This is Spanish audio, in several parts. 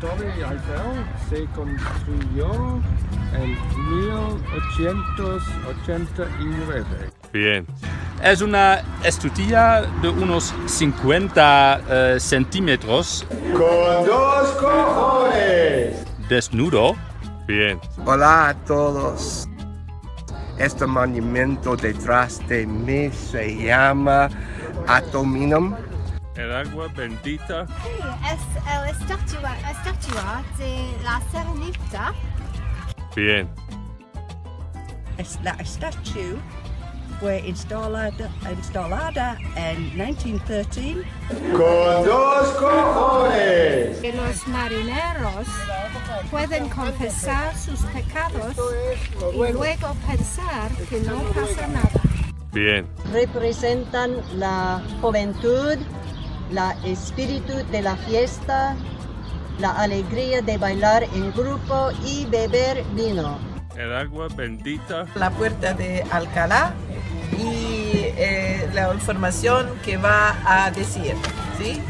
museo se construyó en 1889. Bien. Es una estudia de unos 50 eh, centímetros. Con dos cojones. Desnudo. Bien. Hola a todos. Este monumento detrás de mí se llama Atominum. El agua bendita. Es la estatua, estatua de la Serenita. Bien. Es- La estatua fue instalada, instalada en 1913 Con dos cojones. Que los marineros pueden confesar sus pecados y luego pensar que no pasa nada. Bien. representan la juventud, la espíritu de la fiesta, la alegría de bailar en grupo y beber vino. El agua bendita. la puerta de Alcalá y eh, la información que va a decir, ¿sí?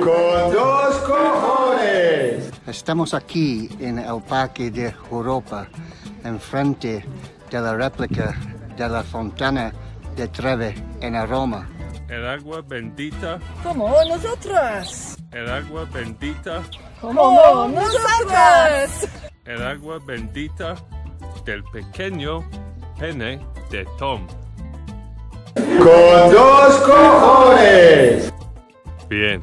Con dos cojones. Estamos aquí en el Parque de Europa, enfrente de la réplica de la Fontana de Trevi en Roma. El agua bendita. Como nosotros. El agua bendita. Como nosotros. El agua bendita del pequeño pene de Tom. Con dos cojones. Bien.